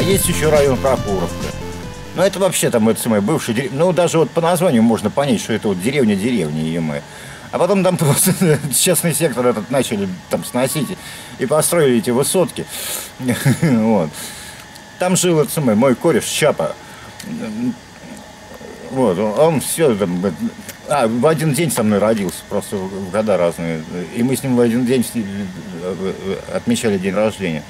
есть еще район Прокуровка. Ну, это вообще там, это самое, бывший дерев... Ну, даже вот по названию можно понять, что это вот деревня-деревня, ЕМ. А потом там просто частный сектор этот начали там сносить и построили эти высотки. Вот. Там жил этот самый, мой кореш Чапа. Вот, он все там, а, в один день со мной родился, просто в года разные. И мы с ним в один день отмечали день рождения.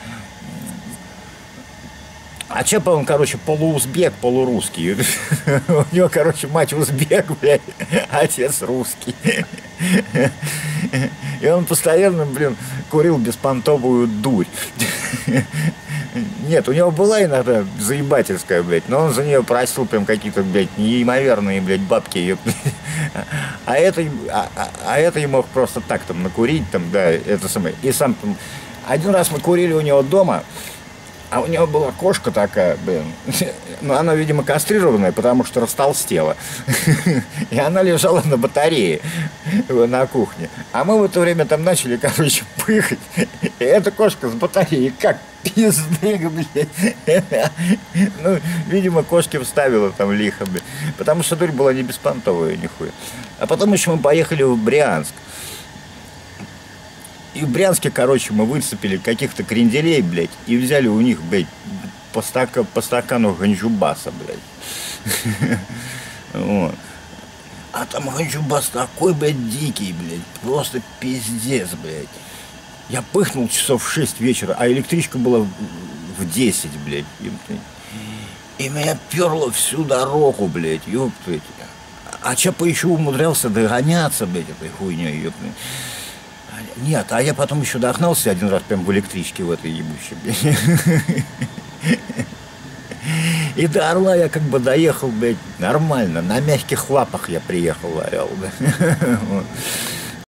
А Чепа, он, короче, полуузбек, полурусский. У него, короче, мать узбек, блядь, отец русский. И он постоянно, блин, курил беспонтовую дурь. Нет, у него была иногда заебательская, блядь, но он за нее просил прям какие-то, блядь, неимоверные, блядь, бабки. Ее, а это, а, а, а это ему мог просто так там накурить, там, да, это самое. И сам там... Один раз мы курили у него дома, а у него была кошка такая, блин. Ну, она, видимо, кастрированная, потому что растолстела. И она лежала на батарее на кухне. А мы в это время там начали, короче, пыхать. И эта кошка с батареей как пизды, блядь. Ну, видимо, кошки вставила там лихо, блядь. Потому что дурь была не беспонтовая, нихуя. А потом еще мы поехали в Брянск. И в Брянске, короче, мы выцепили каких-то кренделей, блядь, и взяли у них, блядь, по, стака, по стакану ганджубаса, блядь. Вот. А там ганджубас такой, блядь, дикий, блядь, просто пиздец, блядь. Я пыхнул часов в 6 вечера, а электричка была в 10, блядь. И меня перло всю дорогу, блядь, ёптать. А Чапа еще умудрялся догоняться, блядь, этой хуйней, ёптать. Нет, а я потом еще догнался один раз прям в электричке в этой ебучей. И до Орла я как бы доехал, блядь, нормально. На мягких лапах я приехал, орел, да.